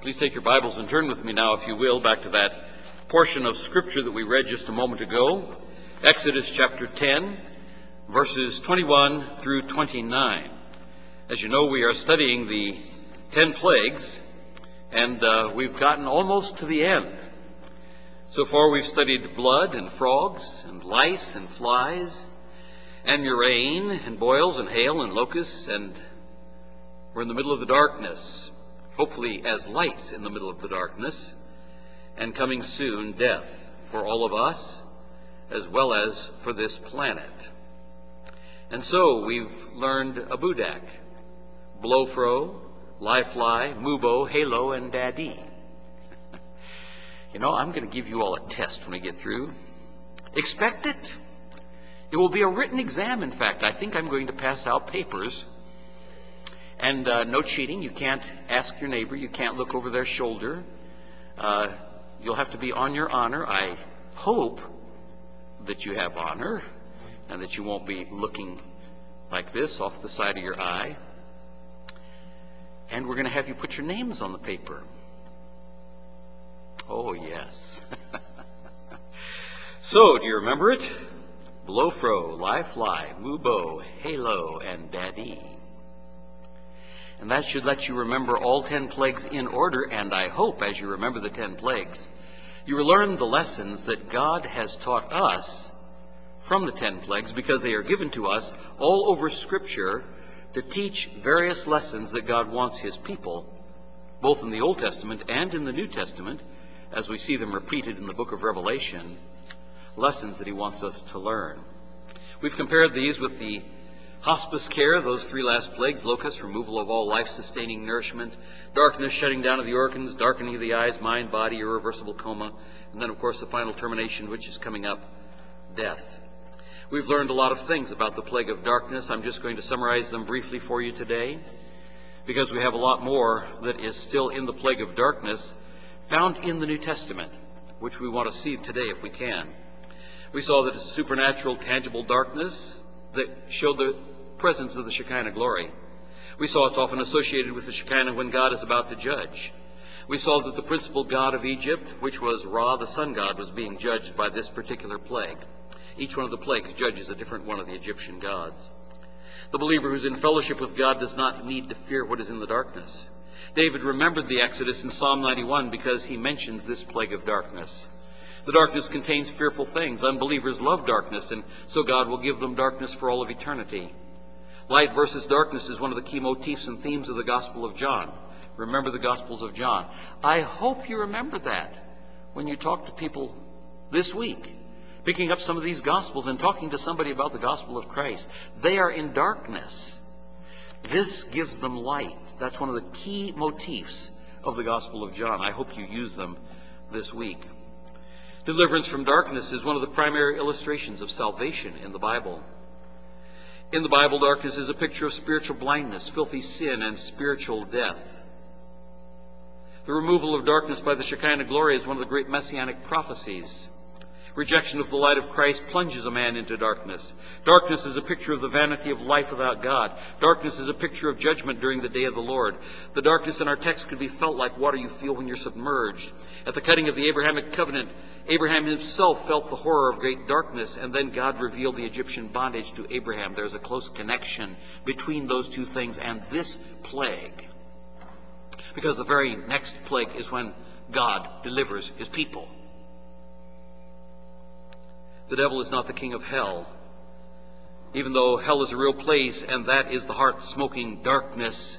Please take your Bibles and turn with me now, if you will, back to that portion of Scripture that we read just a moment ago. Exodus chapter 10, verses 21 through 29. As you know, we are studying the ten plagues, and uh, we've gotten almost to the end. So far, we've studied blood and frogs, and lice and flies, and murrain, and boils, and hail, and locusts, and we're in the middle of the darkness hopefully as lights in the middle of the darkness, and coming soon, death for all of us as well as for this planet. And so we've learned Abudak, Blowfro, Liefly, Mubo, Halo, and Daddy. you know, I'm going to give you all a test when we get through. Expect it. It will be a written exam, in fact. I think I'm going to pass out papers and uh, no cheating. You can't ask your neighbor. You can't look over their shoulder. Uh, you'll have to be on your honor. I hope that you have honor and that you won't be looking like this off the side of your eye. And we're going to have you put your names on the paper. Oh, yes. so, do you remember it? Blowfro, Liefly, Mubo, Halo, and Daddy. And that should let you remember all ten plagues in order, and I hope as you remember the ten plagues, you will learn the lessons that God has taught us from the ten plagues because they are given to us all over Scripture to teach various lessons that God wants His people, both in the Old Testament and in the New Testament, as we see them repeated in the book of Revelation, lessons that He wants us to learn. We've compared these with the Hospice care, those three last plagues, locusts, removal of all life-sustaining nourishment, darkness, shutting down of the organs, darkening of the eyes, mind, body, irreversible coma, and then, of course, the final termination, which is coming up, death. We've learned a lot of things about the plague of darkness. I'm just going to summarize them briefly for you today, because we have a lot more that is still in the plague of darkness found in the New Testament, which we want to see today if we can. We saw that it's supernatural, tangible darkness that showed the presence of the Shekinah glory. We saw it's often associated with the Shekinah when God is about to judge. We saw that the principal god of Egypt, which was Ra, the sun god, was being judged by this particular plague. Each one of the plagues judges a different one of the Egyptian gods. The believer who's in fellowship with God does not need to fear what is in the darkness. David remembered the Exodus in Psalm 91 because he mentions this plague of darkness. The darkness contains fearful things. Unbelievers love darkness, and so God will give them darkness for all of eternity. Light versus darkness is one of the key motifs and themes of the Gospel of John. Remember the Gospels of John. I hope you remember that when you talk to people this week, picking up some of these Gospels and talking to somebody about the Gospel of Christ. They are in darkness. This gives them light. That's one of the key motifs of the Gospel of John. I hope you use them this week. Deliverance from darkness is one of the primary illustrations of salvation in the Bible. In the Bible, darkness is a picture of spiritual blindness, filthy sin, and spiritual death. The removal of darkness by the Shekinah glory is one of the great messianic prophecies. Rejection of the light of Christ plunges a man into darkness. Darkness is a picture of the vanity of life without God. Darkness is a picture of judgment during the day of the Lord. The darkness in our text could be felt like water you feel when you're submerged. At the cutting of the Abrahamic covenant, Abraham himself felt the horror of great darkness, and then God revealed the Egyptian bondage to Abraham. There's a close connection between those two things and this plague. Because the very next plague is when God delivers his people. The devil is not the king of hell, even though hell is a real place, and that is the heart smoking darkness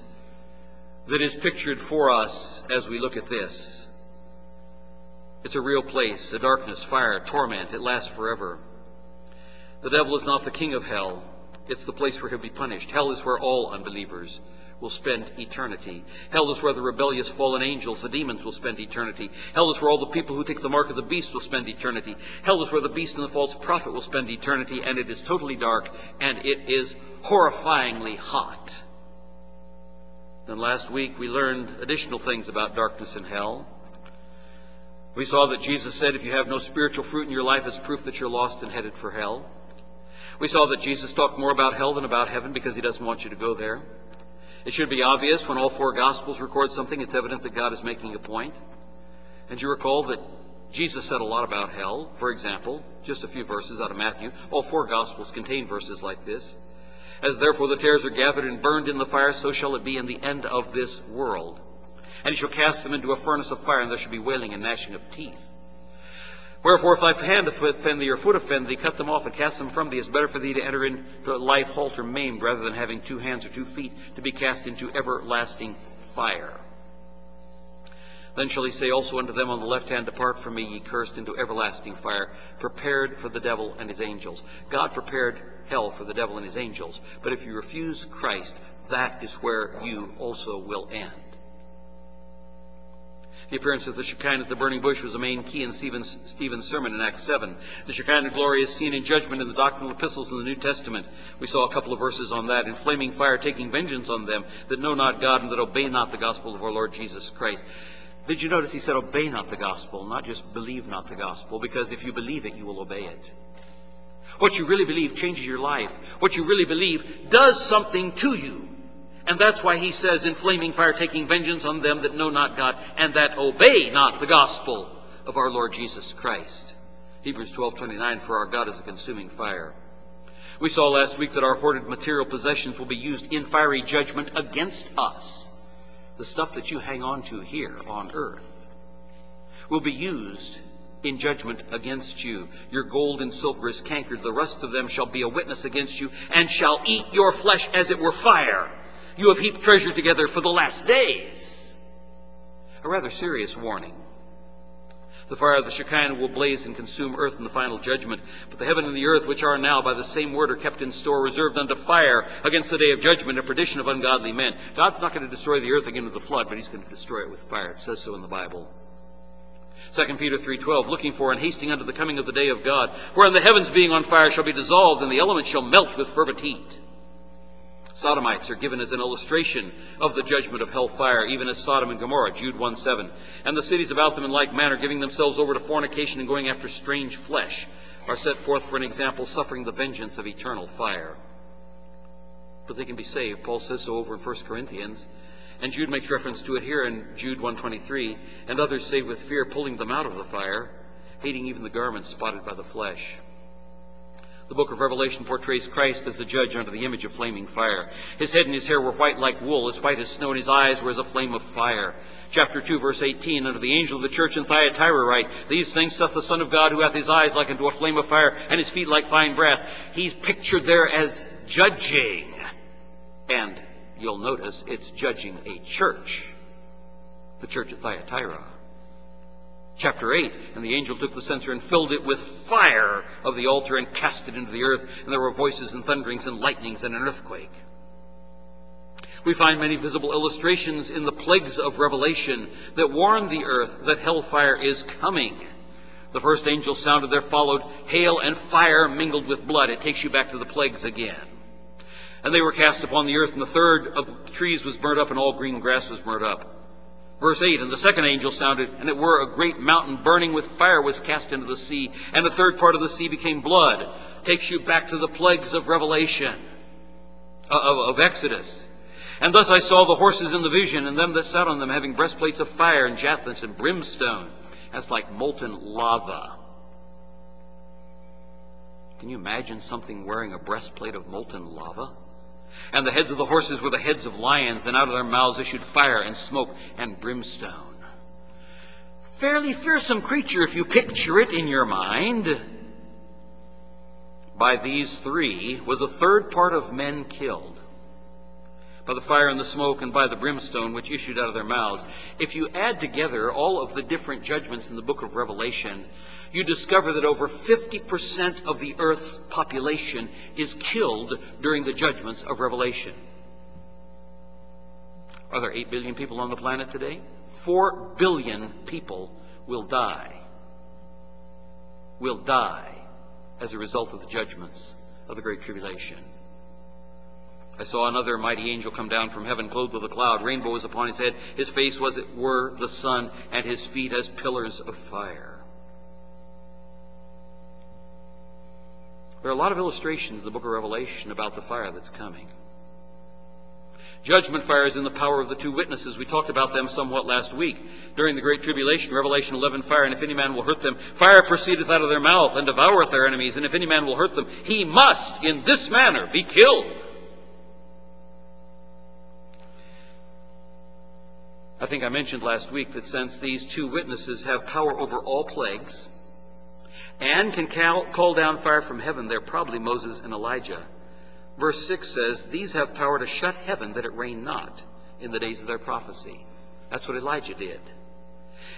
that is pictured for us as we look at this. It's a real place, a darkness, fire, torment. It lasts forever. The devil is not the king of hell. It's the place where he'll be punished. Hell is where all unbelievers will spend eternity. Hell is where the rebellious fallen angels, the demons, will spend eternity. Hell is where all the people who take the mark of the beast will spend eternity. Hell is where the beast and the false prophet will spend eternity, and it is totally dark, and it is horrifyingly hot. Then last week we learned additional things about darkness and hell. We saw that Jesus said, if you have no spiritual fruit in your life, it's proof that you're lost and headed for hell. We saw that Jesus talked more about hell than about heaven because he doesn't want you to go there. It should be obvious when all four Gospels record something, it's evident that God is making a point. And you recall that Jesus said a lot about hell. For example, just a few verses out of Matthew. All four Gospels contain verses like this. As therefore the tares are gathered and burned in the fire, so shall it be in the end of this world. And he shall cast them into a furnace of fire, and there shall be wailing and gnashing of teeth. Wherefore, if thy hand offend thee, or foot offend thee, cut them off and cast them from thee. It's better for thee to enter into life halt or maimed, rather than having two hands or two feet to be cast into everlasting fire. Then shall he say also unto them on the left hand, Depart from me, ye cursed, into everlasting fire, prepared for the devil and his angels. God prepared hell for the devil and his angels. But if you refuse Christ, that is where you also will end. The appearance of the Shekinah at the burning bush was a main key in Stephen's, Stephen's sermon in Acts 7. The Shekinah glory is seen in judgment in the doctrinal epistles in the New Testament. We saw a couple of verses on that. In flaming fire, taking vengeance on them that know not God and that obey not the gospel of our Lord Jesus Christ. Did you notice he said, obey not the gospel, not just believe not the gospel, because if you believe it, you will obey it. What you really believe changes your life. What you really believe does something to you. And that's why he says in flaming fire, taking vengeance on them that know not God and that obey not the gospel of our Lord Jesus Christ. Hebrews 12:29 for our God is a consuming fire. We saw last week that our hoarded material possessions will be used in fiery judgment against us. The stuff that you hang on to here on earth will be used in judgment against you. Your gold and silver is cankered. The rest of them shall be a witness against you and shall eat your flesh as it were fire. You have heaped treasure together for the last days. A rather serious warning. The fire of the Shekinah will blaze and consume earth in the final judgment. But the heaven and the earth, which are now by the same word, are kept in store, reserved unto fire against the day of judgment and perdition of ungodly men. God's not going to destroy the earth again with the flood, but he's going to destroy it with fire. It says so in the Bible. 2 Peter 3.12, looking for and hasting unto the coming of the day of God, wherein the heavens being on fire shall be dissolved, and the elements shall melt with fervent heat. Sodomites are given as an illustration of the judgment of hellfire, even as Sodom and Gomorrah, Jude 1 7. And the cities about them in like manner, giving themselves over to fornication and going after strange flesh, are set forth for an example, suffering the vengeance of eternal fire. But they can be saved. Paul says so over in 1 Corinthians. And Jude makes reference to it here in Jude 123. And others saved with fear, pulling them out of the fire, hating even the garments spotted by the flesh. The book of Revelation portrays Christ as the judge under the image of flaming fire. His head and his hair were white like wool, as white as snow, and his eyes were as a flame of fire. Chapter 2, verse 18, Under the angel of the church in Thyatira write, These things saith the Son of God, who hath his eyes like unto a flame of fire, and his feet like fine brass. He's pictured there as judging. And you'll notice it's judging a church, the church at Thyatira. Chapter 8, and the angel took the censer and filled it with fire of the altar and cast it into the earth, and there were voices and thunderings and lightnings and an earthquake. We find many visible illustrations in the plagues of Revelation that warn the earth that hellfire is coming. The first angel sounded, there followed hail and fire mingled with blood. It takes you back to the plagues again. And they were cast upon the earth, and the third of the trees was burnt up, and all green grass was burnt up. Verse 8, And the second angel sounded, and it were a great mountain burning with fire was cast into the sea, and the third part of the sea became blood. Takes you back to the plagues of Revelation, uh, of, of Exodus. And thus I saw the horses in the vision, and them that sat on them having breastplates of fire and jacinth and brimstone. That's like molten lava. Can you imagine something wearing a breastplate of molten lava? And the heads of the horses were the heads of lions, and out of their mouths issued fire and smoke and brimstone. Fairly fearsome creature if you picture it in your mind. By these three was a third part of men killed by the fire and the smoke and by the brimstone which issued out of their mouths. If you add together all of the different judgments in the book of Revelation, you discover that over 50% of the earth's population is killed during the judgments of Revelation. Are there 8 billion people on the planet today? 4 billion people will die. Will die as a result of the judgments of the Great Tribulation. I saw another mighty angel come down from heaven, clothed with a cloud. Rainbow was upon his head. His face was, it were, the sun, and his feet as pillars of fire. There are a lot of illustrations in the book of Revelation about the fire that's coming. Judgment fire is in the power of the two witnesses. We talked about them somewhat last week. During the Great Tribulation, Revelation 11, fire, and if any man will hurt them, fire proceedeth out of their mouth and devoureth their enemies, and if any man will hurt them, he must in this manner be killed. I think I mentioned last week that since these two witnesses have power over all plagues and can call down fire from heaven, they're probably Moses and Elijah. Verse 6 says, These have power to shut heaven that it rain not in the days of their prophecy. That's what Elijah did.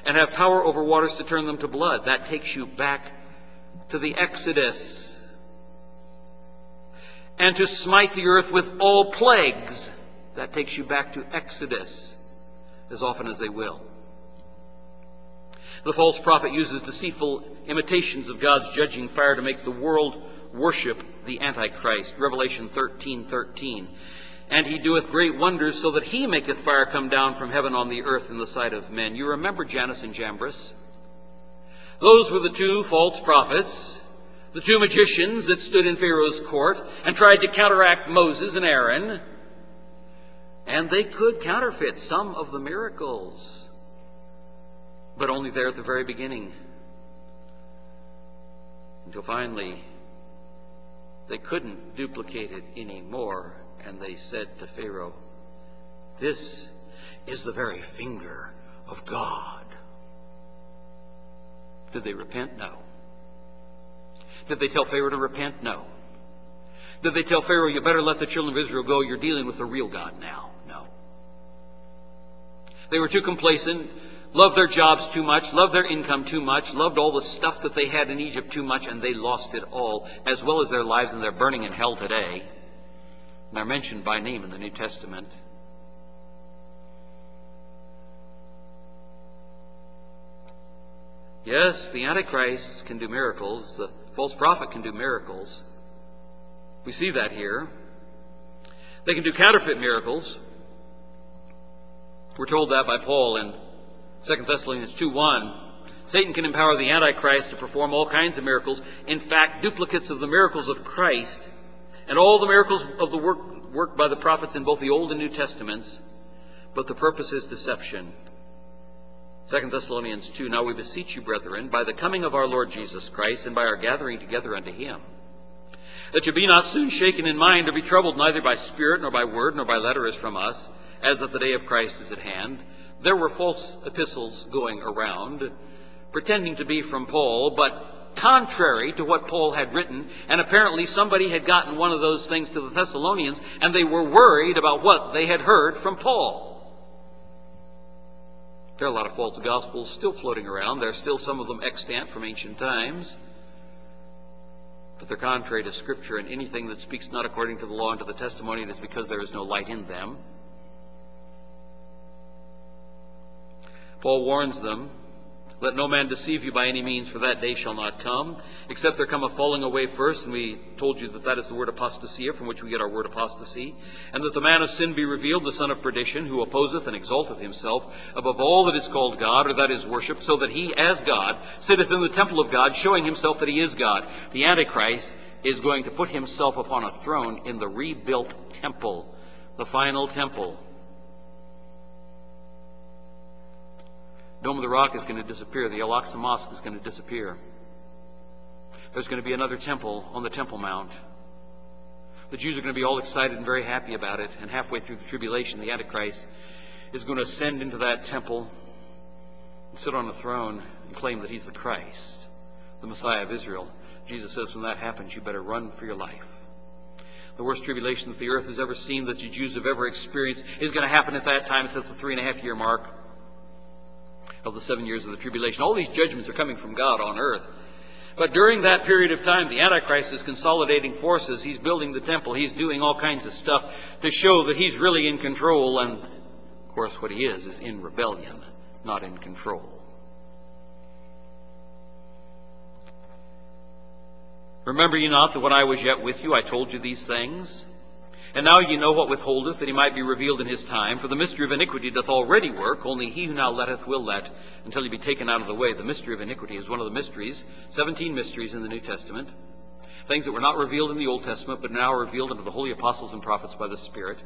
And have power over waters to turn them to blood. That takes you back to the Exodus. And to smite the earth with all plagues. That takes you back to Exodus as often as they will. The false prophet uses deceitful imitations of God's judging fire to make the world worship the Antichrist. Revelation 13 13. And he doeth great wonders, so that he maketh fire come down from heaven on the earth in the sight of men. You remember Jannes and Jambres? Those were the two false prophets, the two magicians that stood in Pharaoh's court and tried to counteract Moses and Aaron. And they could counterfeit some of the miracles, but only there at the very beginning. Until finally, they couldn't duplicate it anymore, and they said to Pharaoh, This is the very finger of God. Did they repent? No. Did they tell Pharaoh to repent? No. Did they tell Pharaoh, you better let the children of Israel go, you're dealing with the real God now? No. They were too complacent, loved their jobs too much, loved their income too much, loved all the stuff that they had in Egypt too much, and they lost it all, as well as their lives, and they're burning in hell today. And are mentioned by name in the New Testament. Yes, the Antichrist can do miracles. The false prophet can do miracles. We see that here. They can do counterfeit miracles. We're told that by Paul in 2 Thessalonians 2.1. Satan can empower the Antichrist to perform all kinds of miracles. In fact, duplicates of the miracles of Christ and all the miracles of the work worked by the prophets in both the Old and New Testaments. But the purpose is deception. 2 Thessalonians 2, Now we beseech you, brethren, by the coming of our Lord Jesus Christ, and by our gathering together unto him, that you be not soon shaken in mind, or be troubled neither by spirit, nor by word, nor by letter as from us, as that the day of Christ is at hand. There were false epistles going around, pretending to be from Paul, but contrary to what Paul had written, and apparently somebody had gotten one of those things to the Thessalonians, and they were worried about what they had heard from Paul. There are a lot of false gospels still floating around. There are still some of them extant from ancient times. But they're contrary to Scripture, and anything that speaks not according to the law and to the testimony, is because there is no light in them. Paul warns them, Let no man deceive you by any means, for that day shall not come, except there come a falling away first. And we told you that that is the word apostasia, from which we get our word apostasy. And that the man of sin be revealed, the son of perdition, who opposeth and exalteth himself above all that is called God, or that is worshipped, so that he, as God, sitteth in the temple of God, showing himself that he is God. The Antichrist is going to put himself upon a throne in the rebuilt temple, the final temple. Dome of the Rock is going to disappear. The Al-Aqsa Mosque is going to disappear. There's going to be another temple on the Temple Mount. The Jews are going to be all excited and very happy about it. And halfway through the tribulation, the Antichrist is going to ascend into that temple and sit on a throne and claim that he's the Christ, the Messiah of Israel. Jesus says, when that happens, you better run for your life. The worst tribulation that the earth has ever seen, that the Jews have ever experienced, is going to happen at that time. It's at the three and a half year mark of the seven years of the tribulation. All these judgments are coming from God on earth. But during that period of time, the Antichrist is consolidating forces. He's building the temple. He's doing all kinds of stuff to show that he's really in control. And, of course, what he is is in rebellion, not in control. Remember ye not that when I was yet with you, I told you these things? And now ye know what withholdeth, that he might be revealed in his time. For the mystery of iniquity doth already work, only he who now letteth will let, until he be taken out of the way. The mystery of iniquity is one of the mysteries, 17 mysteries in the New Testament. Things that were not revealed in the Old Testament, but now are revealed unto the holy apostles and prophets by the Spirit.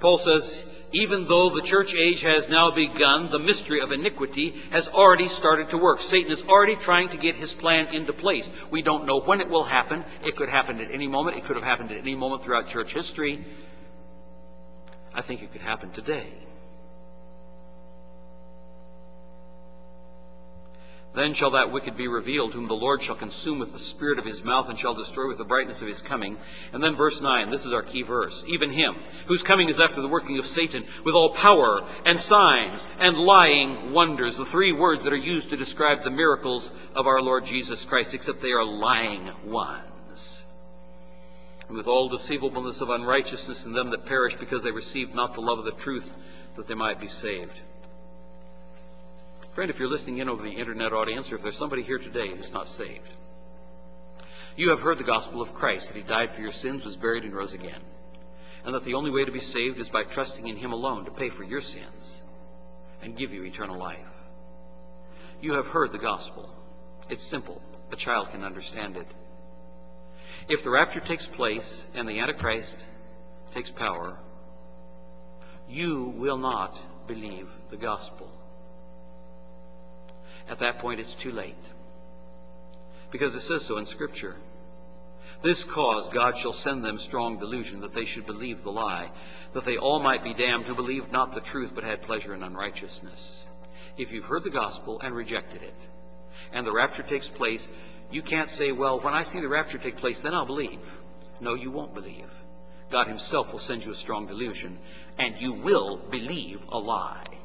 Paul says, even though the church age has now begun, the mystery of iniquity has already started to work. Satan is already trying to get his plan into place. We don't know when it will happen. It could happen at any moment. It could have happened at any moment throughout church history. I think it could happen today. Then shall that wicked be revealed, whom the Lord shall consume with the spirit of his mouth and shall destroy with the brightness of his coming. And then verse 9, this is our key verse. Even him, whose coming is after the working of Satan, with all power and signs and lying wonders. The three words that are used to describe the miracles of our Lord Jesus Christ, except they are lying ones. And with all deceivableness of unrighteousness in them that perish, because they received not the love of the truth, that they might be saved. Friend, if you're listening in over the internet audience, or if there's somebody here today who's not saved, you have heard the gospel of Christ, that he died for your sins, was buried, and rose again. And that the only way to be saved is by trusting in him alone to pay for your sins and give you eternal life. You have heard the gospel. It's simple. A child can understand it. If the rapture takes place and the Antichrist takes power, you will not believe the gospel. At that point, it's too late. Because it says so in Scripture. This cause God shall send them strong delusion, that they should believe the lie, that they all might be damned who believed not the truth, but had pleasure in unrighteousness. If you've heard the gospel and rejected it, and the rapture takes place, you can't say, well, when I see the rapture take place, then I'll believe. No, you won't believe. God Himself will send you a strong delusion, and you will believe a lie.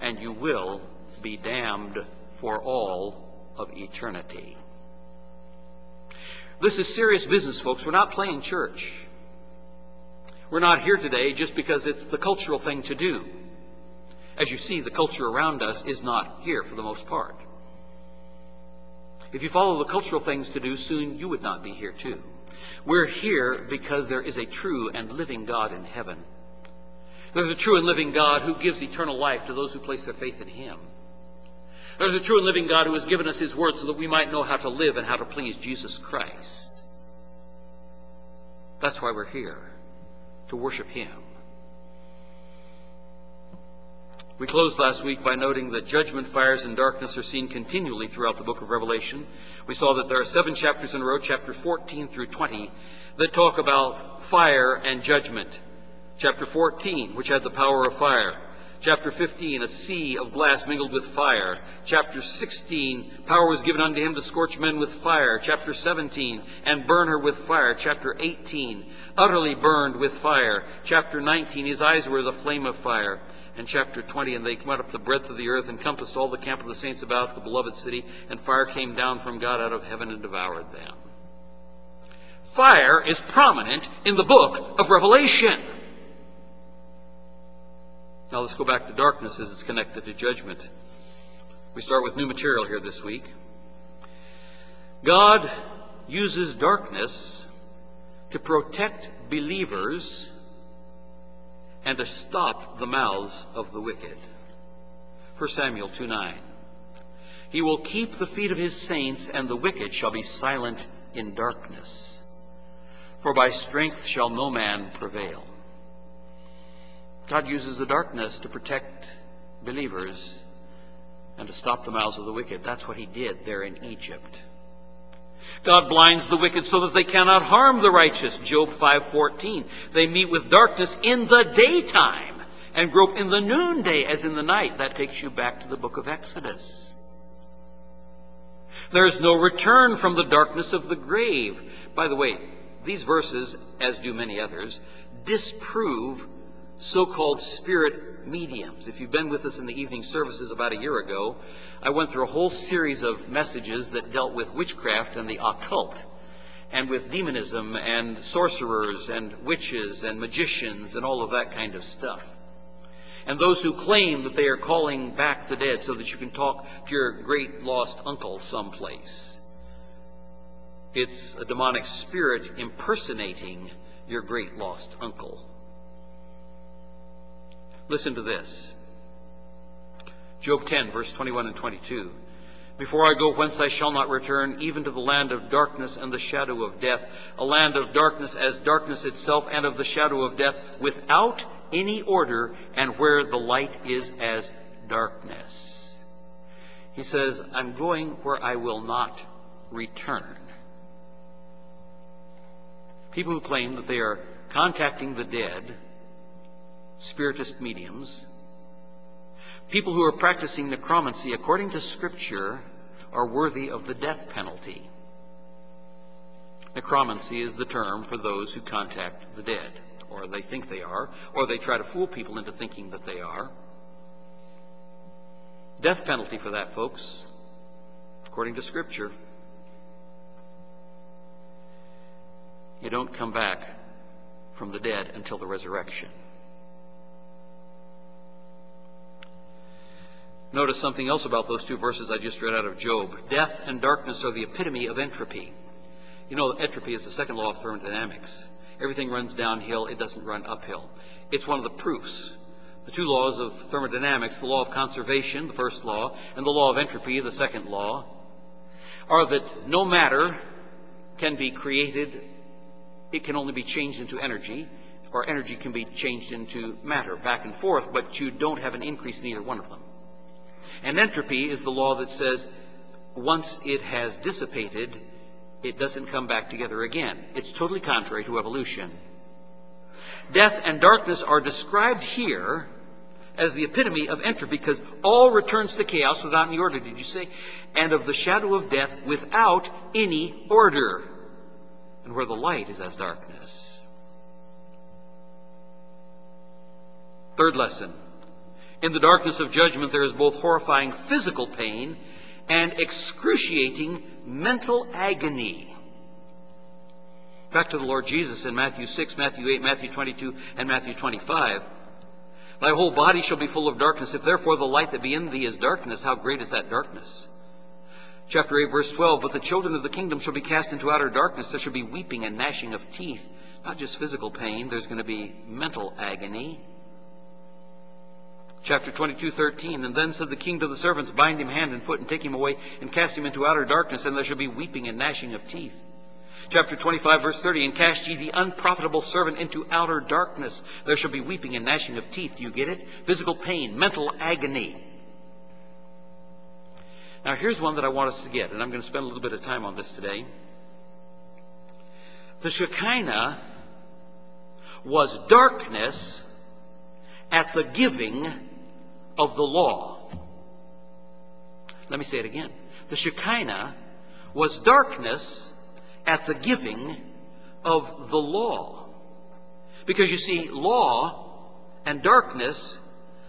And you will be damned for all of eternity. This is serious business, folks. We're not playing church. We're not here today just because it's the cultural thing to do. As you see, the culture around us is not here for the most part. If you follow the cultural things to do, soon you would not be here too. We're here because there is a true and living God in heaven there's a true and living God who gives eternal life to those who place their faith in Him. There's a true and living God who has given us His Word so that we might know how to live and how to please Jesus Christ. That's why we're here, to worship Him. We closed last week by noting that judgment, fires, and darkness are seen continually throughout the book of Revelation. We saw that there are seven chapters in a row, chapter 14 through 20, that talk about fire and judgment. Chapter 14, which had the power of fire. Chapter 15, a sea of glass mingled with fire. Chapter 16, power was given unto him to scorch men with fire. Chapter 17, and burn her with fire. Chapter 18, utterly burned with fire. Chapter 19, his eyes were as a flame of fire. And chapter 20, and they went up the breadth of the earth, and compassed all the camp of the saints about the beloved city, and fire came down from God out of heaven and devoured them. Fire is prominent in the book of Revelation. Now let's go back to darkness as it's connected to judgment. We start with new material here this week. God uses darkness to protect believers and to stop the mouths of the wicked. 1 Samuel 2 9. He will keep the feet of his saints, and the wicked shall be silent in darkness. For by strength shall no man prevail. God uses the darkness to protect believers and to stop the mouths of the wicked. That's what he did there in Egypt. God blinds the wicked so that they cannot harm the righteous. Job 5:14. They meet with darkness in the daytime and grope in the noonday as in the night. That takes you back to the book of Exodus. There is no return from the darkness of the grave. By the way, these verses, as do many others, disprove so-called spirit mediums. If you've been with us in the evening services about a year ago, I went through a whole series of messages that dealt with witchcraft and the occult, and with demonism and sorcerers and witches and magicians and all of that kind of stuff. And those who claim that they are calling back the dead so that you can talk to your great lost uncle someplace. It's a demonic spirit impersonating your great lost uncle. Listen to this. Job 10, verse 21 and 22. Before I go whence I shall not return, even to the land of darkness and the shadow of death, a land of darkness as darkness itself, and of the shadow of death, without any order, and where the light is as darkness. He says, I'm going where I will not return. People who claim that they are contacting the dead, spiritist mediums, people who are practicing necromancy according to Scripture are worthy of the death penalty. Necromancy is the term for those who contact the dead, or they think they are, or they try to fool people into thinking that they are. Death penalty for that, folks, according to Scripture. You don't come back from the dead until the resurrection. Notice something else about those two verses I just read out of Job. Death and darkness are the epitome of entropy. You know, entropy is the second law of thermodynamics. Everything runs downhill, it doesn't run uphill. It's one of the proofs. The two laws of thermodynamics, the law of conservation, the first law, and the law of entropy, the second law, are that no matter can be created it can only be changed into energy, or energy can be changed into matter, back and forth, but you don't have an increase in either one of them. And entropy is the law that says once it has dissipated, it doesn't come back together again. It's totally contrary to evolution. Death and darkness are described here as the epitome of entropy because all returns to chaos without any order, did you say? And of the shadow of death without any order and where the light is as darkness. Third lesson. In the darkness of judgment, there is both horrifying physical pain and excruciating mental agony. Back to the Lord Jesus in Matthew 6, Matthew 8, Matthew 22, and Matthew 25. Thy whole body shall be full of darkness. If therefore the light that be in thee is darkness, how great is that darkness? Chapter 8, verse 12, But the children of the kingdom shall be cast into outer darkness. There shall be weeping and gnashing of teeth. Not just physical pain, there's going to be mental agony. Chapter 22, 13, And then said the king to the servants, Bind him hand and foot, and take him away, and cast him into outer darkness, and there shall be weeping and gnashing of teeth. Chapter 25, verse 30, And cast ye the unprofitable servant into outer darkness. There shall be weeping and gnashing of teeth. You get it? Physical pain, mental agony. Now, here's one that I want us to get, and I'm going to spend a little bit of time on this today. The Shekinah was darkness at the giving of the law. Let me say it again. The Shekinah was darkness at the giving of the law. Because you see, law and darkness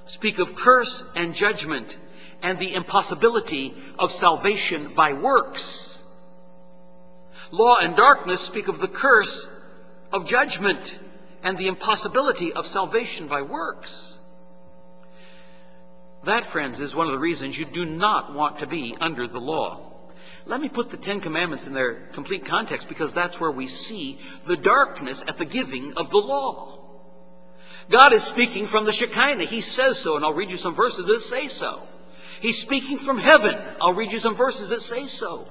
speak of curse and judgment and the impossibility of salvation by works. Law and darkness speak of the curse of judgment and the impossibility of salvation by works. That, friends, is one of the reasons you do not want to be under the law. Let me put the Ten Commandments in their complete context because that's where we see the darkness at the giving of the law. God is speaking from the Shekinah. He says so, and I'll read you some verses that say so. He's speaking from heaven. I'll read you some verses that say so.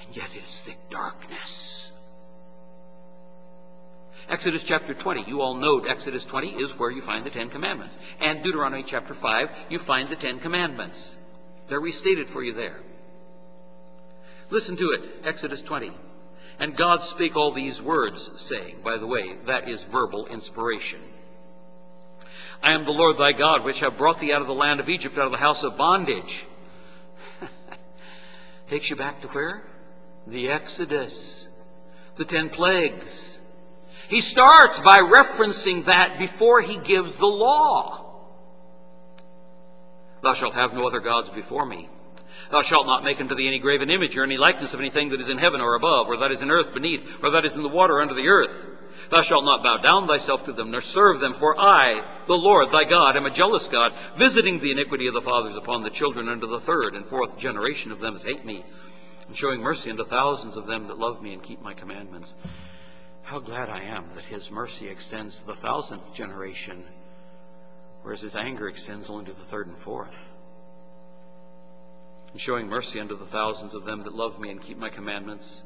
And yet it is thick darkness. Exodus chapter 20. You all know Exodus 20 is where you find the Ten Commandments. And Deuteronomy chapter 5, you find the Ten Commandments. They're restated for you there. Listen to it, Exodus 20. And God spake all these words, saying, by the way, that is verbal inspiration. I am the Lord thy God, which have brought thee out of the land of Egypt, out of the house of bondage. Takes you back to where? The Exodus, the ten plagues. He starts by referencing that before he gives the law. Thou shalt have no other gods before me. Thou shalt not make unto thee any graven image or any likeness of anything that is in heaven or above, or that is in earth beneath, or that is in the water under the earth. Thou shalt not bow down thyself to them, nor serve them, for I, the Lord thy God, am a jealous God, visiting the iniquity of the fathers upon the children unto the third and fourth generation of them that hate me, and showing mercy unto thousands of them that love me and keep my commandments. How glad I am that his mercy extends to the thousandth generation, whereas his anger extends only to the third and fourth. and showing mercy unto the thousands of them that love me and keep my commandments.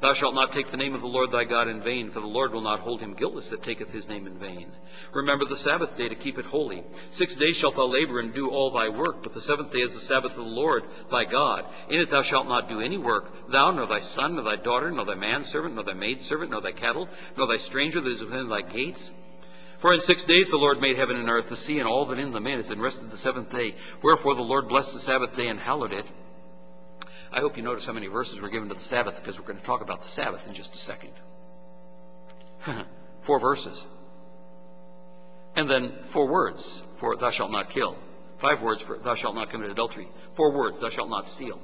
Thou shalt not take the name of the Lord thy God in vain, for the Lord will not hold him guiltless that taketh his name in vain. Remember the Sabbath day to keep it holy. Six days shalt thou labor and do all thy work, but the seventh day is the Sabbath of the Lord thy God. In it thou shalt not do any work, thou, nor thy son, nor thy daughter, nor thy manservant, nor thy maidservant, nor thy cattle, nor thy stranger that is within thy gates. For in six days the Lord made heaven and earth, the sea, and all that in them is, and rested the seventh day. Wherefore the Lord blessed the Sabbath day and hallowed it. I hope you notice how many verses were given to the Sabbath because we're going to talk about the Sabbath in just a second. four verses. And then four words for thou shalt not kill. Five words for thou shalt not commit adultery. Four words, thou shalt not steal.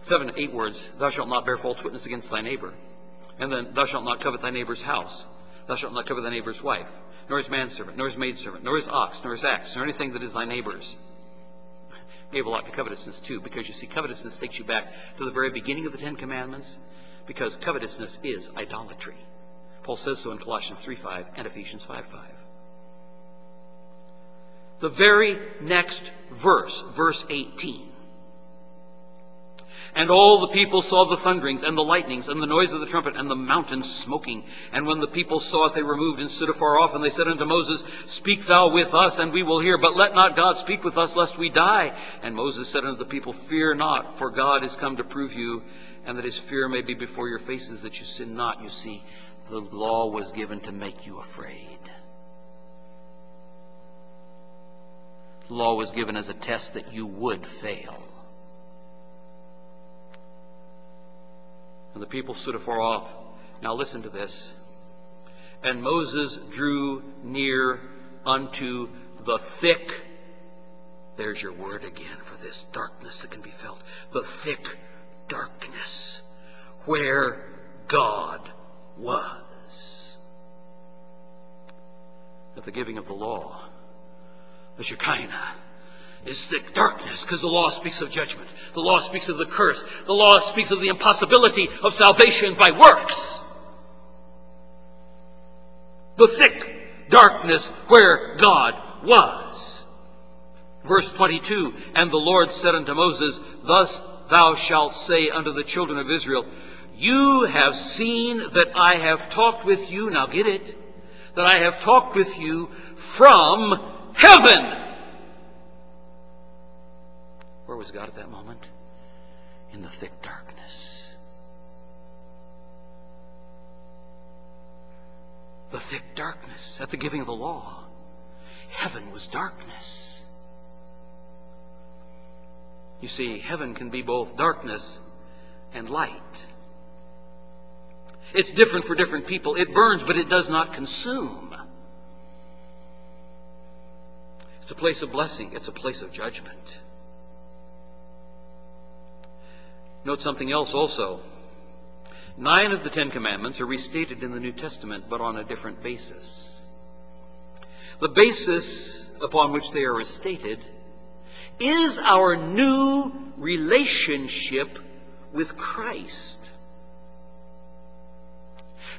Seven, eight words, thou shalt not bear false witness against thy neighbor. And then thou shalt not covet thy neighbor's house. Thou shalt not covet thy neighbor's wife, nor his manservant, nor his maidservant, nor his ox, nor his ass, nor anything that is thy neighbor's gave a lot to covetousness too, because you see, covetousness takes you back to the very beginning of the Ten Commandments, because covetousness is idolatry. Paul says so in Colossians 3.5 and Ephesians 5.5. The very next verse, verse 18, and all the people saw the thunderings and the lightnings and the noise of the trumpet and the mountain smoking. And when the people saw it, they removed and stood afar off. And they said unto Moses, Speak thou with us, and we will hear. But let not God speak with us, lest we die. And Moses said unto the people, Fear not, for God is come to prove you, and that his fear may be before your faces, that you sin not. You see, the law was given to make you afraid. The law was given as a test that you would fail. And the people stood afar off. Now listen to this. And Moses drew near unto the thick, there's your word again for this darkness that can be felt, the thick darkness where God was. At the giving of the law, the Shekinah is thick darkness because the law speaks of judgment. The law speaks of the curse. The law speaks of the impossibility of salvation by works. The thick darkness where God was. Verse 22 And the Lord said unto Moses, Thus thou shalt say unto the children of Israel, You have seen that I have talked with you, now get it, that I have talked with you from heaven. Where was God at that moment? In the thick darkness. The thick darkness at the giving of the law. Heaven was darkness. You see, heaven can be both darkness and light. It's different for different people. It burns, but it does not consume. It's a place of blessing, it's a place of judgment. Note something else also. Nine of the Ten Commandments are restated in the New Testament, but on a different basis. The basis upon which they are restated is our new relationship with Christ.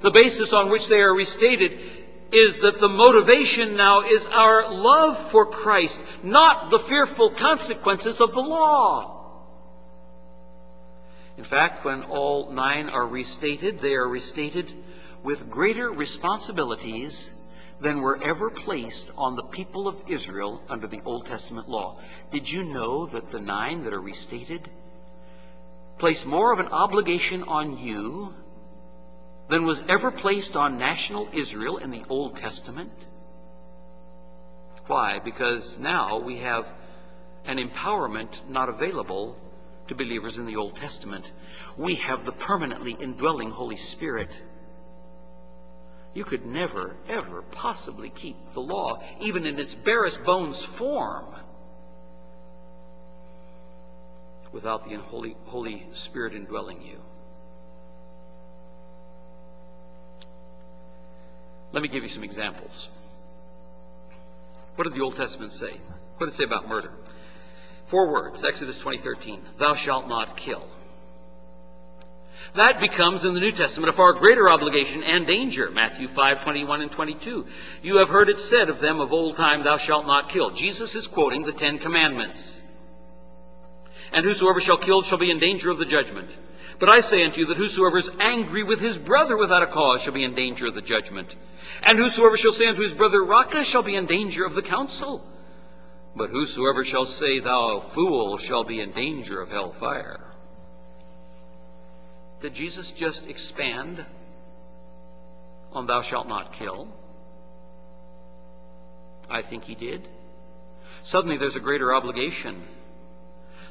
The basis on which they are restated is that the motivation now is our love for Christ, not the fearful consequences of the law. In fact, when all nine are restated, they are restated with greater responsibilities than were ever placed on the people of Israel under the Old Testament law. Did you know that the nine that are restated place more of an obligation on you than was ever placed on national Israel in the Old Testament? Why? Because now we have an empowerment not available to believers in the Old Testament. We have the permanently indwelling Holy Spirit. You could never, ever possibly keep the law, even in its barest bones form, without the Holy, Holy Spirit indwelling you. Let me give you some examples. What did the Old Testament say? What did it say about murder? Four words, Exodus 20:13. Thou shalt not kill. That becomes in the New Testament a far greater obligation and danger. Matthew 5, 21 and 22. You have heard it said of them of old time, Thou shalt not kill. Jesus is quoting the Ten Commandments. And whosoever shall kill shall be in danger of the judgment. But I say unto you that whosoever is angry with his brother without a cause shall be in danger of the judgment. And whosoever shall say unto his brother, Raca, shall be in danger of the council. But whosoever shall say, Thou fool, shall be in danger of hell fire. Did Jesus just expand on thou shalt not kill? I think he did. Suddenly there's a greater obligation.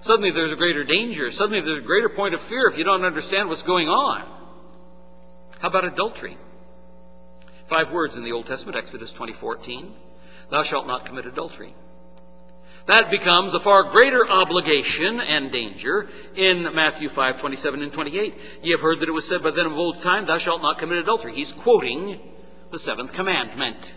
Suddenly there's a greater danger. Suddenly there's a greater point of fear if you don't understand what's going on. How about adultery? Five words in the Old Testament, Exodus 20:14. Thou shalt not commit adultery. That becomes a far greater obligation and danger in Matthew 5, 27 and 28. Ye have heard that it was said by them of old time, Thou shalt not commit adultery. He's quoting the seventh commandment.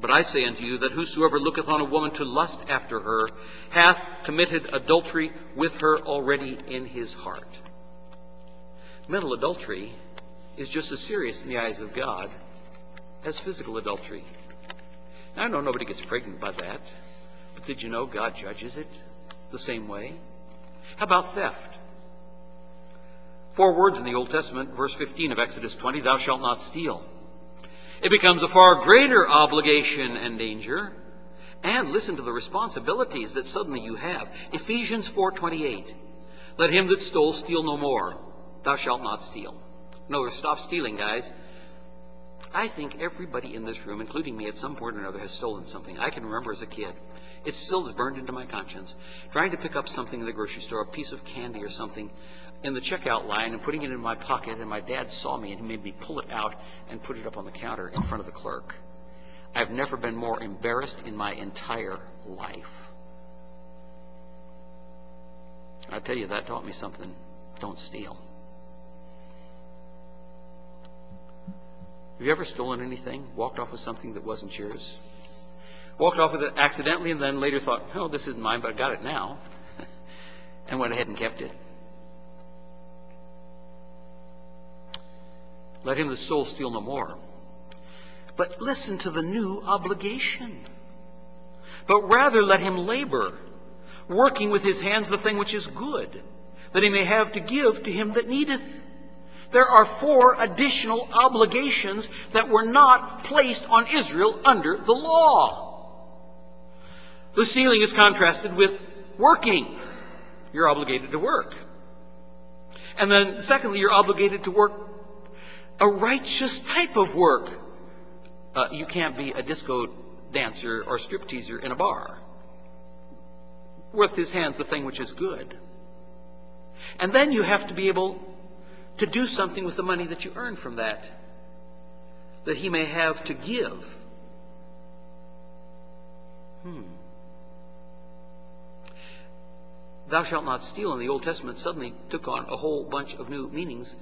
But I say unto you that whosoever looketh on a woman to lust after her hath committed adultery with her already in his heart. Mental adultery is just as serious in the eyes of God as physical adultery. Now, I know nobody gets pregnant by that. But did you know God judges it the same way? How about theft? Four words in the Old Testament, verse 15 of Exodus 20, thou shalt not steal. It becomes a far greater obligation and danger. And listen to the responsibilities that suddenly you have. Ephesians 4.28, let him that stole steal no more. Thou shalt not steal. No, stop stealing, guys. I think everybody in this room, including me, at some point or another has stolen something. I can remember as a kid. It still is burned into my conscience. Trying to pick up something in the grocery store, a piece of candy or something, in the checkout line and putting it in my pocket, and my dad saw me and he made me pull it out and put it up on the counter in front of the clerk. I've never been more embarrassed in my entire life. I tell you, that taught me something. Don't steal. Have you ever stolen anything? Walked off with something that wasn't yours? Walked off with it accidentally and then later thought, oh, this isn't mine, but I got it now. and went ahead and kept it. Let him that stole steal no more. But listen to the new obligation. But rather let him labor, working with his hands the thing which is good, that he may have to give to him that needeth. There are four additional obligations that were not placed on Israel under the law. The stealing is contrasted with working. You're obligated to work. And then, secondly, you're obligated to work a righteous type of work. Uh, you can't be a disco dancer or stripteaser in a bar. With his hands, the thing which is good. And then you have to be able to do something with the money that you earn from that, that he may have to give. Hmm. Thou shalt not steal in the Old Testament suddenly took on a whole bunch of new meanings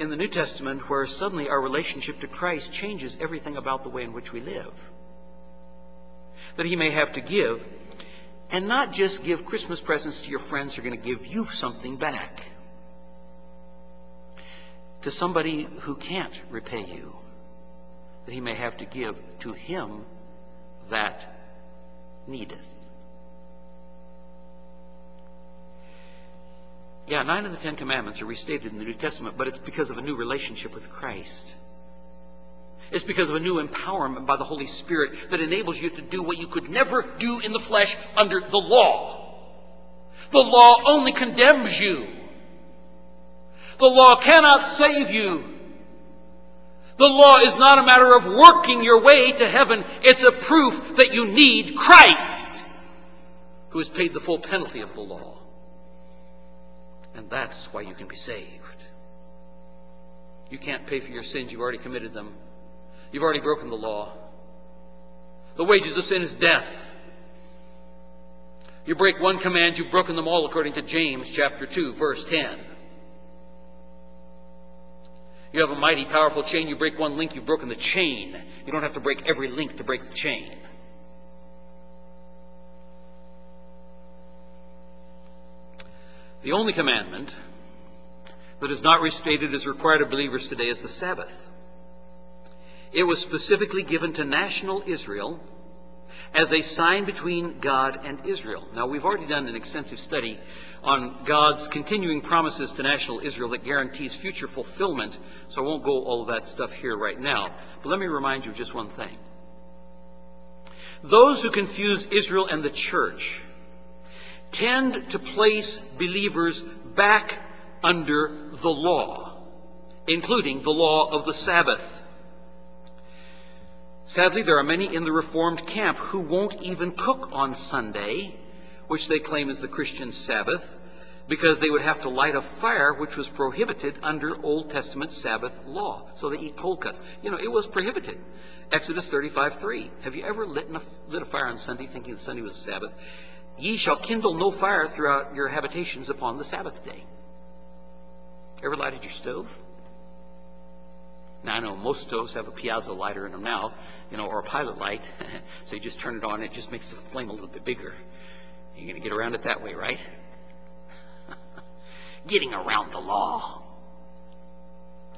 in the New Testament where suddenly our relationship to Christ changes everything about the way in which we live. That he may have to give, and not just give Christmas presents to your friends who are going to give you something back. To somebody who can't repay you, that he may have to give to him that needeth. Yeah, nine of the Ten Commandments are restated in the New Testament, but it's because of a new relationship with Christ. It's because of a new empowerment by the Holy Spirit that enables you to do what you could never do in the flesh under the law. The law only condemns you. The law cannot save you. The law is not a matter of working your way to heaven. It's a proof that you need Christ, who has paid the full penalty of the law. And that's why you can be saved. You can't pay for your sins, you've already committed them. You've already broken the law. The wages of sin is death. You break one command, you've broken them all, according to James chapter 2, verse 10. You have a mighty powerful chain, you break one link, you've broken the chain. You don't have to break every link to break the chain. The only commandment that is not restated as required of believers today is the Sabbath. It was specifically given to national Israel as a sign between God and Israel. Now, we've already done an extensive study on God's continuing promises to national Israel that guarantees future fulfillment, so I won't go all of that stuff here right now. But let me remind you of just one thing. Those who confuse Israel and the church tend to place believers back under the law, including the law of the Sabbath. Sadly, there are many in the Reformed camp who won't even cook on Sunday, which they claim is the Christian Sabbath, because they would have to light a fire which was prohibited under Old Testament Sabbath law. So they eat cold cuts. You know, it was prohibited. Exodus 35:3. Have you ever lit a, lit a fire on Sunday thinking that Sunday was a Sabbath? Ye shall kindle no fire throughout your habitations upon the Sabbath day. Ever lighted your stove? Now I know most stoves have a piezo lighter in them now, you know, or a pilot light. so you just turn it on, it just makes the flame a little bit bigger. You're going to get around it that way, right? Getting around the law.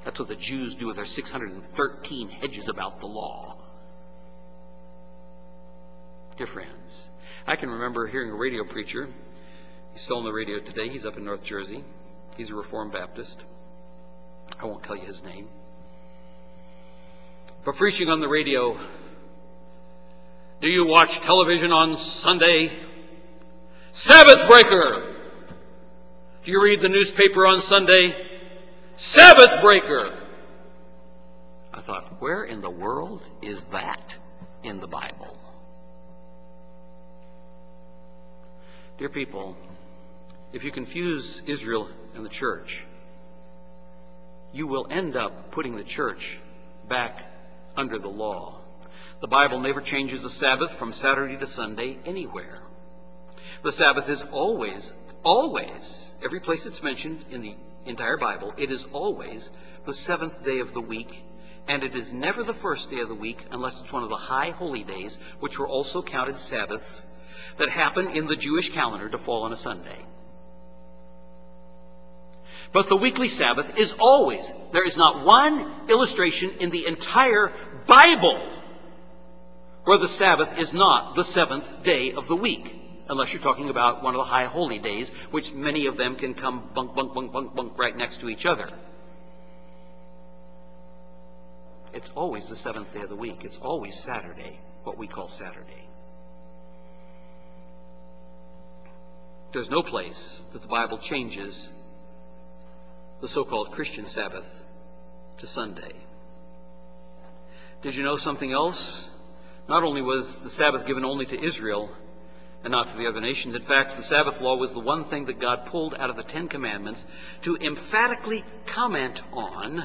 That's what the Jews do with their 613 hedges about the law. Dear friends, I can remember hearing a radio preacher. He's still on the radio today. He's up in North Jersey. He's a Reformed Baptist. I won't tell you his name. But preaching on the radio, do you watch television on Sunday? Sabbath breaker! Do you read the newspaper on Sunday? Sabbath breaker! I thought, where in the world is that in the Bible? Dear people, if you confuse Israel and the church, you will end up putting the church back under the law. The Bible never changes the Sabbath from Saturday to Sunday anywhere. The Sabbath is always, always, every place it's mentioned in the entire Bible, it is always the seventh day of the week, and it is never the first day of the week unless it's one of the high holy days, which were also counted Sabbaths that happen in the Jewish calendar to fall on a Sunday. But the weekly Sabbath is always, there is not one illustration in the entire Bible where the Sabbath is not the seventh day of the week. Unless you're talking about one of the high holy days, which many of them can come bunk, bunk, bunk, bunk, bunk right next to each other. It's always the seventh day of the week. It's always Saturday, what we call Saturday. There's no place that the Bible changes the so-called Christian Sabbath to Sunday. Did you know something else? Not only was the Sabbath given only to Israel and not to the other nations, in fact, the Sabbath law was the one thing that God pulled out of the Ten Commandments to emphatically comment on,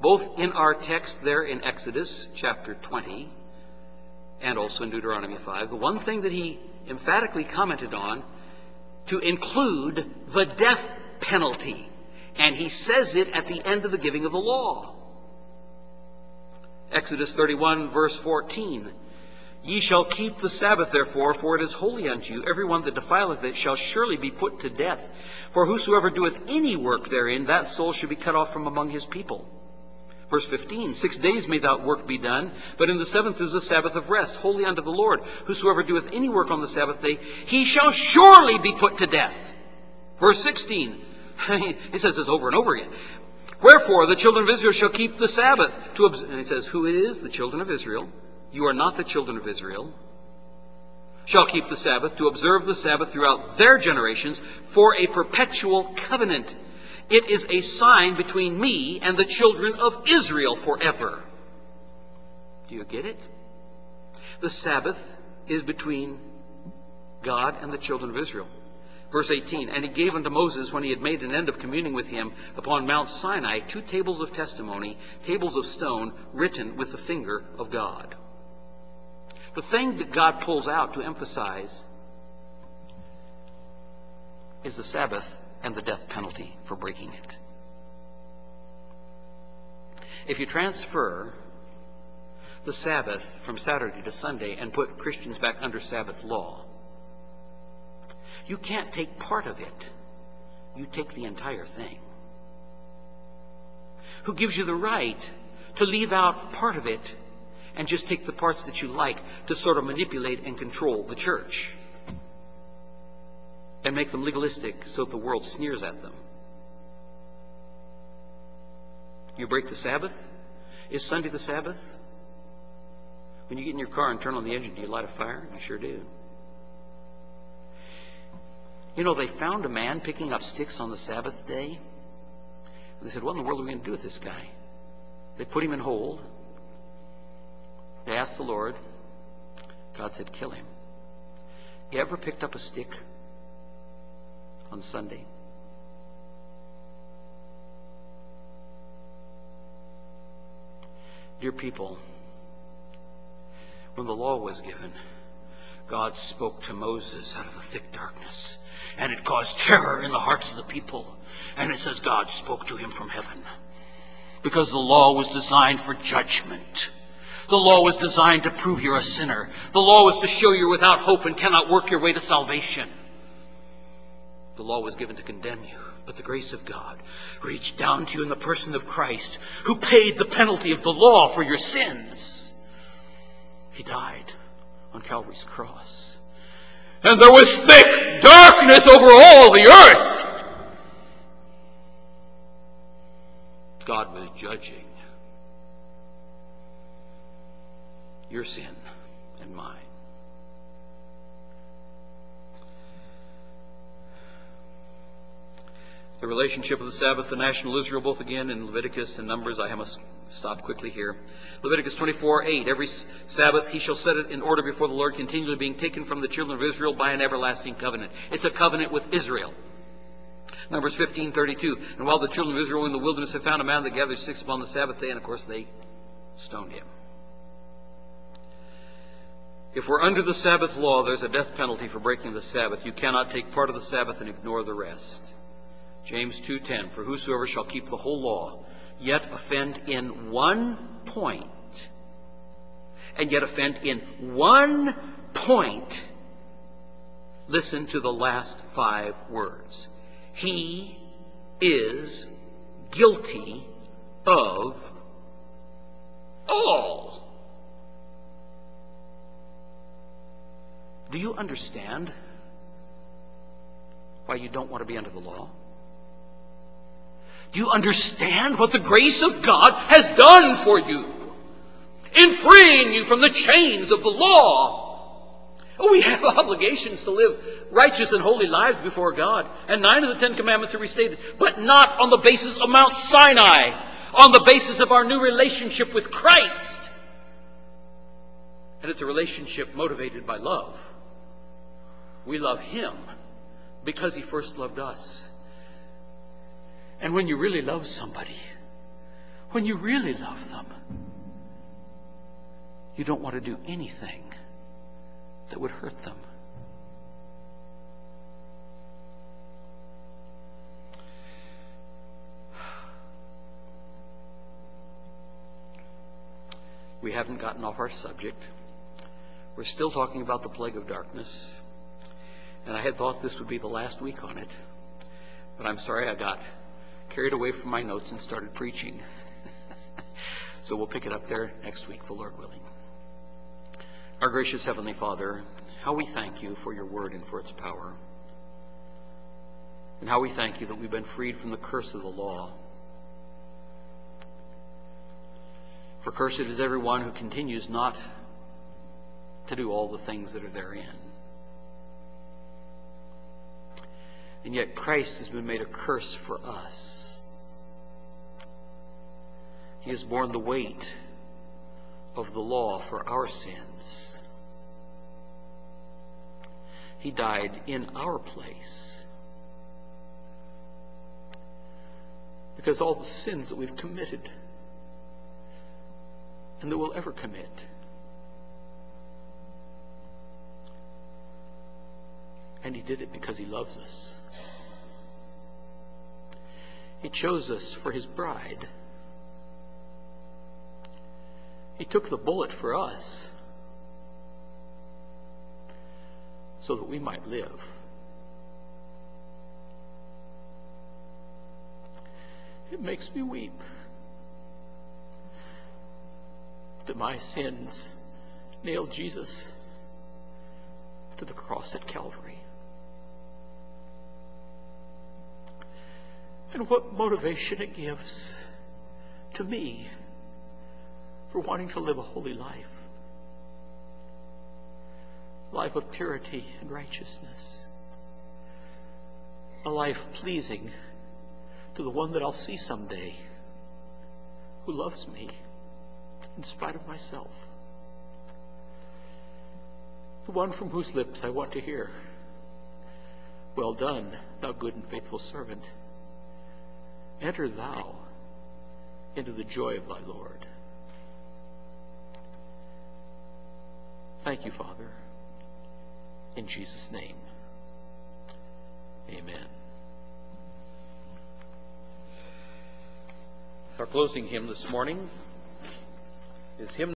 both in our text there in Exodus chapter 20 and also in Deuteronomy 5. The one thing that he emphatically commented on to include the death penalty. And he says it at the end of the giving of the law. Exodus 31, verse 14. Ye shall keep the Sabbath, therefore, for it is holy unto you. Every one that defileth it shall surely be put to death. For whosoever doeth any work therein, that soul shall be cut off from among his people. Verse 15, Six days may that work be done, but in the seventh is a Sabbath of rest, holy unto the Lord. Whosoever doeth any work on the Sabbath day, he shall surely be put to death. Verse 16, he says this over and over again. Wherefore the children of Israel shall keep the Sabbath. To and he says, Who it is? The children of Israel. You are not the children of Israel. Shall keep the Sabbath, to observe the Sabbath throughout their generations for a perpetual covenant. It is a sign between me and the children of Israel forever. Do you get it? The Sabbath is between God and the children of Israel. Verse 18, And he gave unto Moses, when he had made an end of communing with him upon Mount Sinai, two tables of testimony, tables of stone, written with the finger of God. The thing that God pulls out to emphasize is the Sabbath and the death penalty for breaking it. If you transfer the Sabbath from Saturday to Sunday and put Christians back under Sabbath law, you can't take part of it. You take the entire thing. Who gives you the right to leave out part of it and just take the parts that you like to sort of manipulate and control the church and make them legalistic so that the world sneers at them. You break the Sabbath? Is Sunday the Sabbath? When you get in your car and turn on the engine, do you light a fire? You sure do. You know, they found a man picking up sticks on the Sabbath day. They said, What in the world are we going to do with this guy? They put him in hold. They asked the Lord. God said, Kill him. You ever picked up a stick on Sunday? Dear people, when the law was given, God spoke to Moses out of the thick darkness, and it caused terror in the hearts of the people. And it says God spoke to him from heaven. Because the law was designed for judgment. The law was designed to prove you're a sinner. The law was to show you're without hope and cannot work your way to salvation. The law was given to condemn you, but the grace of God reached down to you in the person of Christ, who paid the penalty of the law for your sins. He died on Calvary's cross. And there was thick darkness over all the earth. God was judging your sin and mine. The relationship of the Sabbath to national Israel, both again in Leviticus and Numbers. I must stop quickly here. Leviticus 24 8. Every Sabbath he shall set it in order before the Lord, continually being taken from the children of Israel by an everlasting covenant. It's a covenant with Israel. Numbers 15 32. And while the children of Israel were in the wilderness had found a man that gathered sticks upon the Sabbath day, and of course they stoned him. If we're under the Sabbath law, there's a death penalty for breaking the Sabbath. You cannot take part of the Sabbath and ignore the rest. James 2:10 For whosoever shall keep the whole law yet offend in one point and yet offend in one point listen to the last 5 words he is guilty of all Do you understand why you don't want to be under the law? Do you understand what the grace of God has done for you in freeing you from the chains of the law? We have obligations to live righteous and holy lives before God, and nine of the Ten Commandments are restated, but not on the basis of Mount Sinai, on the basis of our new relationship with Christ. And it's a relationship motivated by love. We love Him because He first loved us. And when you really love somebody, when you really love them, you don't want to do anything that would hurt them. We haven't gotten off our subject. We're still talking about the plague of darkness. And I had thought this would be the last week on it. But I'm sorry I got carried away from my notes and started preaching. so we'll pick it up there next week, the Lord willing. Our gracious Heavenly Father, how we thank you for your word and for its power. And how we thank you that we've been freed from the curse of the law. For cursed is everyone who continues not to do all the things that are therein. And yet Christ has been made a curse for us. He has borne the weight of the law for our sins. He died in our place. Because all the sins that we've committed and that we'll ever commit and he did it because he loves us. He chose us for his bride. He took the bullet for us so that we might live. It makes me weep. that my sins nailed Jesus to the cross at Calvary. And what motivation it gives to me for wanting to live a holy life. A life of purity and righteousness. A life pleasing to the one that I'll see someday who loves me in spite of myself. The one from whose lips I want to hear, Well done, thou good and faithful servant. Enter thou into the joy of thy Lord. Thank you, Father. In Jesus' name, amen. Our closing hymn this morning is hymn